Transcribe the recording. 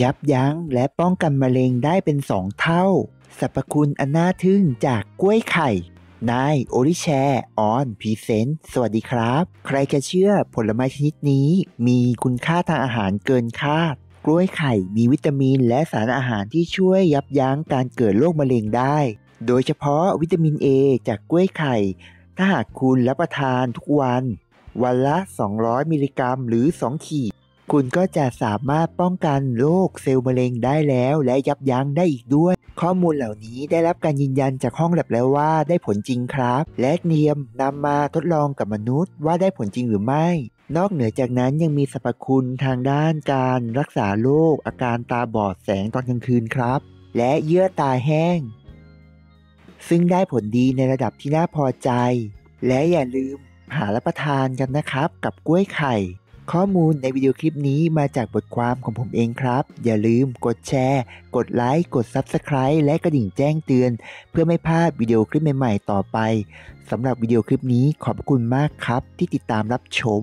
ยับยั้งและป้องกันมะเร็งได้เป็น2เท่า สรรพคุณอันน่าทึ่งจากกล้วยไข่นายโอริแชร์ออน present สวัสดีครับ ใครจะเชื่อผลไม้ชนิดนี้มีคุณค่าทางอาหารเกินคาด กล้วยไข่มีวิตามินและสารอาหารที่ช่วยยับยั้งการเกิดโรคมะเร็งได้ โดยเฉพาะวิตามิน A จากกล้วยไข่ ถ้าหากคุณรับประทานทุกวัน วันละ 200 มิลลิกรัมหรือ 2 ขีด คุณก็จะสามารถป้องกันโรคเซลล์มะเร็งได้แล้วและยับยั้งได้อีกด้วย ข้อมูลเหล่านี้ได้รับการยืนยันจากห้องแลบแล้วว่าได้ผลจริงครับ และเนียมนำมาทดลองกับมนุษย์ว่าได้ผลจริงหรือไม่ นอกเหนือจากนั้นยังมีสรรพคุณทางด้านการรักษาโรคอาการตาบอดแสงตอนกลางคืนครับ และเยื่อตาแห้ง ซึ่งได้ผลดีในระดับที่น่าพอใจ และอย่าลืมหารับประทานกันนะครับ กับกล้วยไข่ ข้อมูลในวิดีโอคลิปนี้มาจากบทความของผมเองครับ อย่าลืมกดแชร์ กดไลค์ กด Subscribe และกระดิ่งแจ้งเตือน เพื่อไม่พลาดวิดีโอคลิปใหม่ ๆ ต่อไปสำหรับวิดีโอคลิปนี้ขอบคุณมากครับที่ติดตามรับชม